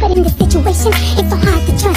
But in this situation, it's so hard to trust.